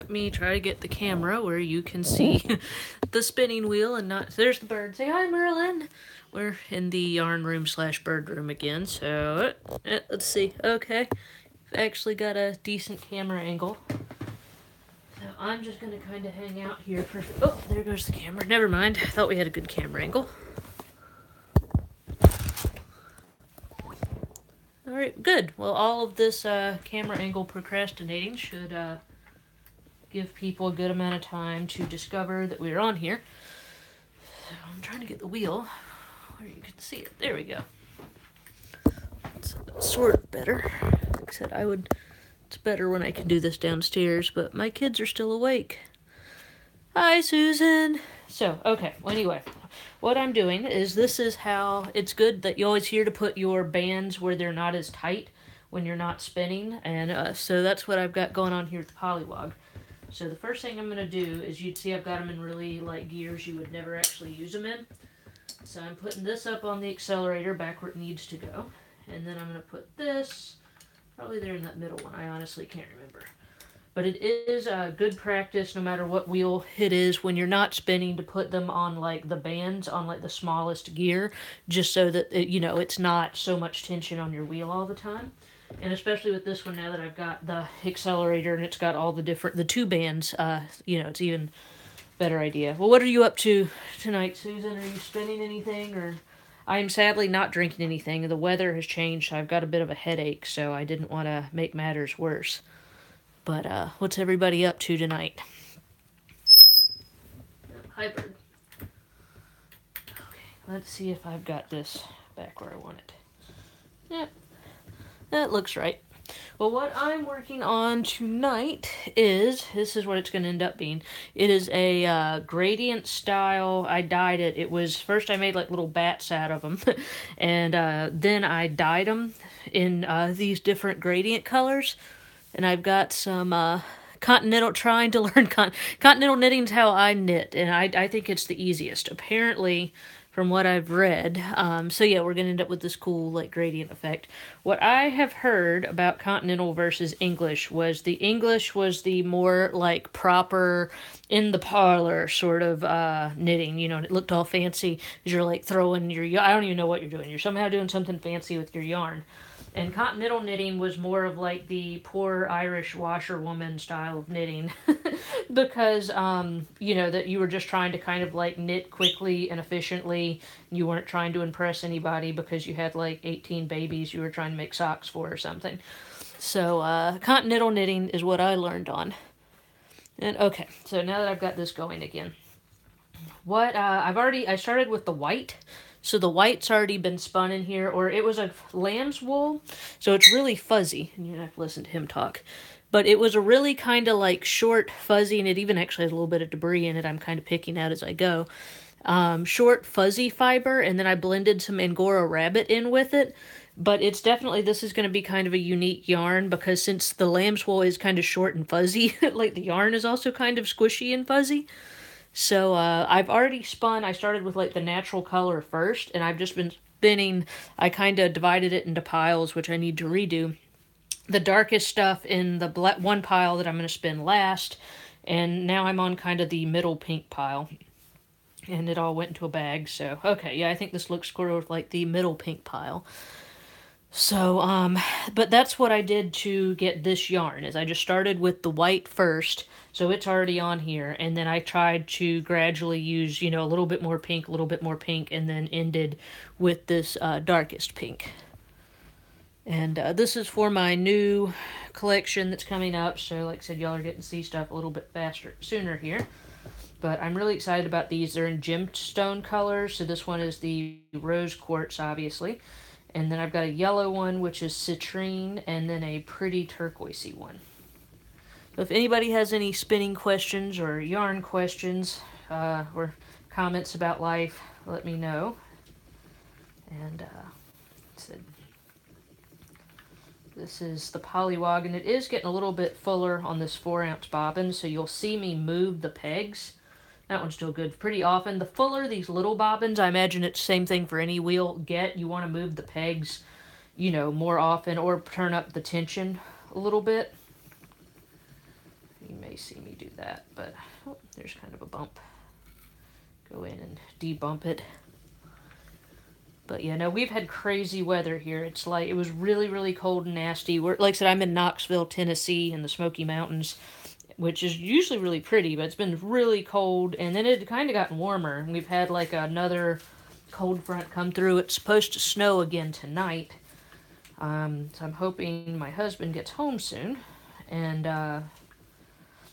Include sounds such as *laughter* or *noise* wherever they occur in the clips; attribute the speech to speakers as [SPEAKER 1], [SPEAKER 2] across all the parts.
[SPEAKER 1] Let me try to get the camera where you can see *laughs* the spinning wheel and not. There's the bird. Say hi, Merlin. We're in the yarn room slash bird room again. So uh, let's see. Okay, actually got a decent camera angle. So I'm just gonna kind of hang out here for. Oh, there goes the camera. Never mind. I thought we had a good camera angle. All right, good. Well, all of this uh, camera angle procrastinating should uh, give people a good amount of time to discover that we're on here. So I'm trying to get the wheel where you can see it. There we go. It's sort of better. Like I said, I would. It's better when I can do this downstairs, but my kids are still awake. Hi, Susan. So, okay. Well, anyway, what I'm doing is this is how it's good that you always hear to put your bands where they're not as tight when you're not spinning, and uh, so that's what I've got going on here with the Pollywog. So the first thing I'm going to do is you'd see I've got them in really light gears you would never actually use them in. So I'm putting this up on the accelerator back where it needs to go. And then I'm going to put this probably there in that middle one. I honestly can't remember. But it is a good practice no matter what wheel it is when you're not spinning to put them on like the bands on like the smallest gear just so that it, you know it's not so much tension on your wheel all the time and especially with this one now that I've got the accelerator and it's got all the different the two bands, uh, you know, it's even better idea. Well, what are you up to tonight, Susan? Are you spinning anything or? I am sadly not drinking anything. The weather has changed. I've got a bit of a headache, so I didn't want to make matters worse. But uh, what's everybody up to tonight? Hi, bird. Okay, let's see if I've got this back where I want it. Yep, that looks right. Well, what I'm working on tonight is this is what it's going to end up being. It is a uh, gradient style. I dyed it. It was first I made like little bats out of them, *laughs* and uh, then I dyed them in uh, these different gradient colors. And I've got some uh, continental trying to *laughs* learn con- continental knitting is how I knit, and I I think it's the easiest. Apparently from what I've read. Um, so yeah, we're gonna end up with this cool like gradient effect. What I have heard about continental versus English was the English was the more like proper in the parlor sort of uh, knitting. You know, it looked all fancy as you're like throwing your. I don't even know what you're doing. You're somehow doing something fancy with your yarn. And continental knitting was more of like the poor Irish washerwoman style of knitting *laughs* *laughs* because, um, you know, that you were just trying to kind of like knit quickly and efficiently. You weren't trying to impress anybody because you had like 18 babies you were trying to make socks for or something. So, uh, continental knitting is what I learned on. And okay, so now that I've got this going again, what uh, I've already, I started with the white. So the white's already been spun in here, or it was a lamb's wool, so it's really fuzzy. And you have to listen to him talk. But it was a really kind of like short, fuzzy, and it even actually has a little bit of debris in it. I'm kind of picking out as I go. Um, short, fuzzy fiber, and then I blended some Angora rabbit in with it. But it's definitely, this is going to be kind of a unique yarn because since the lamb's wool is kind of short and fuzzy, *laughs* like the yarn is also kind of squishy and fuzzy. So uh, I've already spun. I started with like the natural color first, and I've just been spinning. I kind of divided it into piles, which I need to redo. The darkest stuff in the one pile that I'm going to spin last, and now I'm on kind of the middle pink pile. And it all went into a bag, so okay, yeah, I think this looks sort of like the middle pink pile. So, um, but that's what I did to get this yarn, is I just started with the white first, so it's already on here. And then I tried to gradually use, you know, a little bit more pink, a little bit more pink, and then ended with this uh, darkest pink. And uh, this is for my new collection that's coming up. So, like I said, y'all are getting to see stuff a little bit faster, sooner here. But I'm really excited about these. They're in gemstone colors. So this one is the rose quartz, obviously. And then I've got a yellow one, which is citrine, and then a pretty turquoisey one. So if anybody has any spinning questions or yarn questions uh, or comments about life, let me know. And uh, said, this is the Pollywog, and it is getting a little bit fuller on this 4 ounce bobbin, so you'll see me move the pegs. That one's still good pretty often. The fuller these little bobbins, I imagine it's same thing for any wheel, get, you want to move the pegs, you know, more often or turn up the tension a little bit. you may see me do that, but oh, there's kind of a bump. Go in and debump it. But yeah, no, we've had crazy weather here. It's like it was really, really cold and nasty. We're, like I said, I'm in Knoxville, Tennessee, in the Smoky Mountains, which is usually really pretty, but it's been really cold, and then it kind of gotten warmer. And we've had like another cold front come through. It's supposed to snow again tonight. Um, so I'm hoping my husband gets home soon, and uh,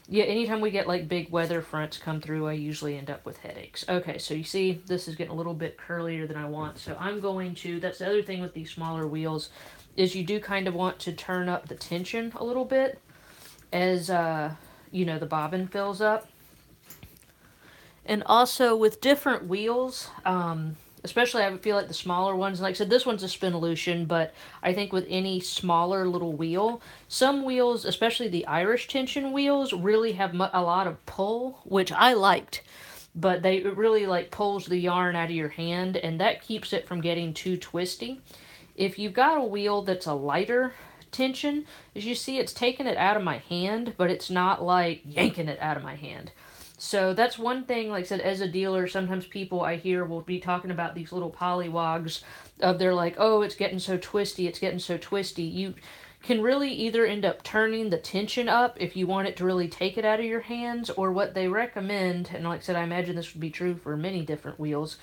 [SPEAKER 1] yeah, anytime we get like big weather fronts come through, I usually end up with headaches. Okay, so you see, this is getting a little bit curlier than I want. So I'm going to, that's the other thing with these smaller wheels, is you do kind of want to turn up the tension a little bit as, uh, you know, the bobbin fills up. And also with different wheels, um, especially I feel like the smaller ones. Like I said, this one's a Spinolution, but I think with any smaller little wheel, some wheels, especially the Irish tension wheels, really have a lot of pull, which I liked. But they really like pulls the yarn out of your hand, and that keeps it from getting too twisty. If you've got a wheel that's a lighter tension, as you see, it's taking it out of my hand, but it's not like yanking it out of my hand. So that's one thing, like I said, as a dealer, sometimes people I hear will be talking about these little Pollywogs of they're like, oh, it's getting so twisty, it's getting so twisty. You can really either end up turning the tension up if you want it to really take it out of your hands, or what they recommend, and like I said, I imagine this would be true for many different wheels,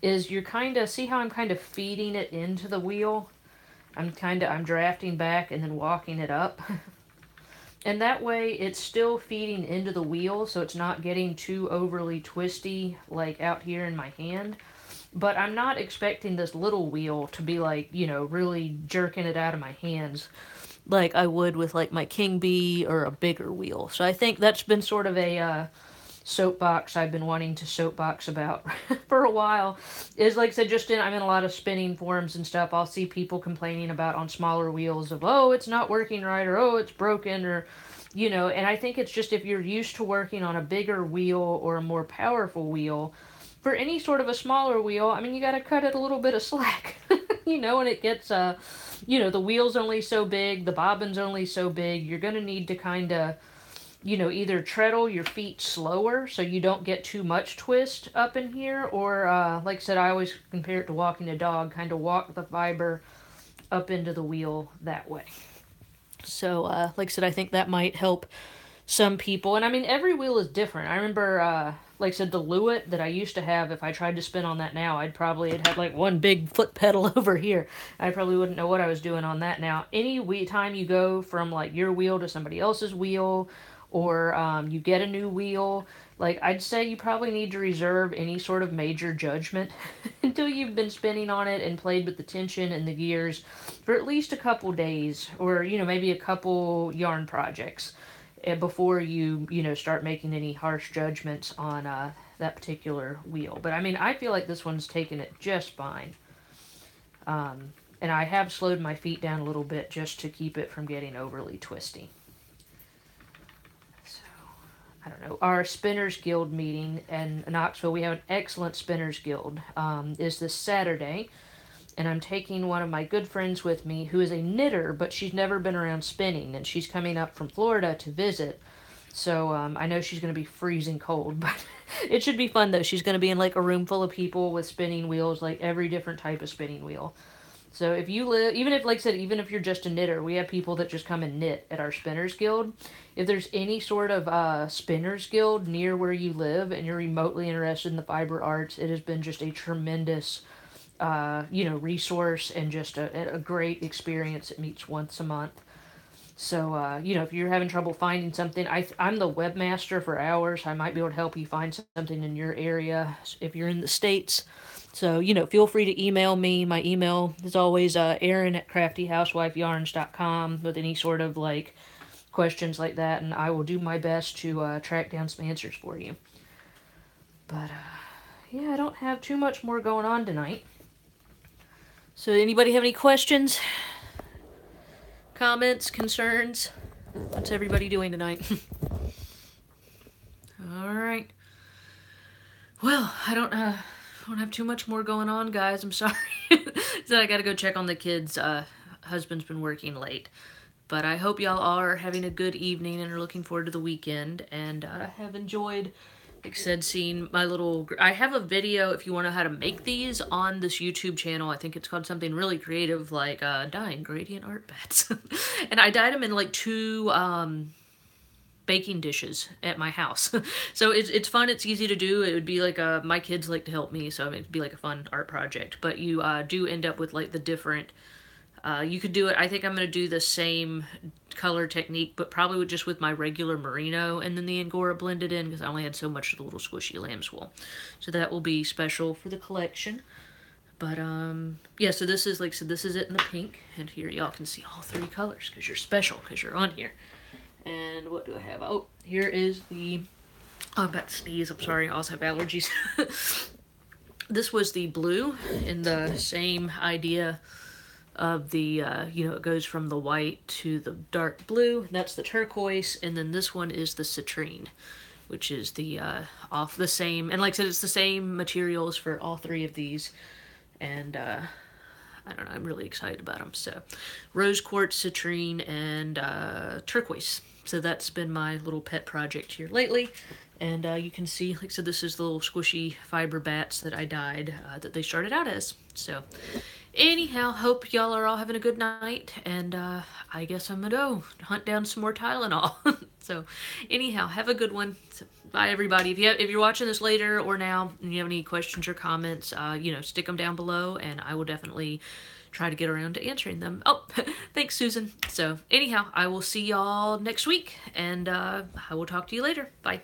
[SPEAKER 1] is you're kind of, see how I'm kind of feeding it into the wheel? I'm kind of, I'm drafting back and then walking it up. *laughs* And that way it's still feeding into the wheel so it's not getting too overly twisty like out here in my hand. But I'm not expecting this little wheel to be like, you know, really jerking it out of my hands like I would with like my King Bee or a bigger wheel. So I think that's been sort of a uh, soapbox I've been wanting to soapbox about *laughs* for a while. Is like I said, just in I'm in a lot of spinning forums and stuff. I'll see people complaining about on smaller wheels of oh it's not working right or oh it's broken or you know. And I think it's just if you're used to working on a bigger wheel or a more powerful wheel. For any sort of a smaller wheel, I mean, you got to cut it a little bit of slack, *laughs* you know, and it gets, uh, you know, the wheel's only so big, the bobbin's only so big. You're going to need to kind of, you know, either treadle your feet slower so you don't get too much twist up in here, or, uh, like I said, I always compare it to walking a dog, kind of walk the fiber up into the wheel that way. So, uh, like I said, I think that might help some people. And I mean, every wheel is different. I remember, uh, like I said, the Louet that I used to have, if I tried to spin on that now, I'd probably have had like one big foot pedal *laughs* over here. I probably wouldn't know what I was doing on that now. Any time you go from like your wheel to somebody else's wheel, or um, you get a new wheel, like I'd say you probably need to reserve any sort of major judgment *laughs* until you've been spinning on it and played with the tension and the gears for at least a couple days or you know maybe a couple yarn projects eh, before you you know start making any harsh judgments on uh, that particular wheel. But I mean I feel like this one's taken it just fine. Um, and I have slowed my feet down a little bit just to keep it from getting overly twisty. I don't know, our Spinners Guild meeting in Knoxville. We have an excellent Spinners Guild. Um, is this Saturday, and I'm taking one of my good friends with me who is a knitter, but she's never been around spinning, and she's coming up from Florida to visit. So um, I know she's going to be freezing cold, *laughs* but it should be fun though. She's going to be in like a room full of people with spinning wheels, like every different type of spinning wheel. So if you live, even if, like I said, even if you're just a knitter, we have people that just come and knit at our Spinners Guild. If there's any sort of uh, Spinners Guild near where you live and you're remotely interested in the fiber arts, it has been just a tremendous, uh, you know, resource and just a, a great experience. It meets once a month. So, uh, you know, if you're having trouble finding something, I, I'm the webmaster for ours. I might be able to help you find something in your area if you're in the States. So, you know, feel free to email me. My email is always uh, Erin at craftyhousewifeyarns.com with any sort of like questions like that, and I will do my best to uh, track down some answers for you. But, uh, yeah, I don't have too much more going on tonight. So, anybody have any questions? Comments? Concerns? What's everybody doing tonight? *laughs* All right. Well, I don't uh don't have too much more going on, guys. I'm sorry. *laughs* so I got to go check on the kids. Uh, husband's been working late. But I hope y'all are having a good evening and are looking forward to the weekend and uh, I have enjoyed, like I said, seeing my little... I have a video, if you want to know how to make these, on this YouTube channel. I think it's called something really creative, like uh, dyeing gradient art bats. *laughs* and I dyed them in like two... Um, baking dishes at my house. *laughs* so it's, it's fun, it's easy to do. It would be like a, my kids like to help me, so it'd be like a fun art project. But you uh, do end up with like the different uh, you could do it, I think I'm going to do the same color technique, but probably with, just with my regular merino and then the Angora blended in because I only had so much of the little squishy lamb's wool. So that will be special for the collection. But, um, yeah, so this is, like so this is it in the pink. And here y'all can see all three colors because you're special because you're on here. And what do I have? Oh, here is the, oh, I'm about to sneeze. I'm sorry. I also have allergies. *laughs* this was the blue in the same idea of the, uh, you know, it goes from the white to the dark blue. That's the turquoise. And then this one is the citrine, which is the, uh, off the same. And like I said, it's the same materials for all three of these. And, uh, I don't know, I'm really excited about them. So, rose quartz, citrine, and uh, turquoise. So that's been my little pet project here lately. And uh, you can see, like I said, this is the little squishy fiber bats that I dyed uh, that they started out as. So anyhow, hope y'all are all having a good night. And uh, I guess I'm to go hunt down some more Tylenol. *laughs* so anyhow, have a good one. So, bye, everybody. If, you have, if you're watching this later or now and you have any questions or comments, uh, you know, stick them down below. And I will definitely try to get around to answering them. Oh, *laughs* thanks, Susan. So anyhow, I will see y'all next week. And uh, I will talk to you later. Bye.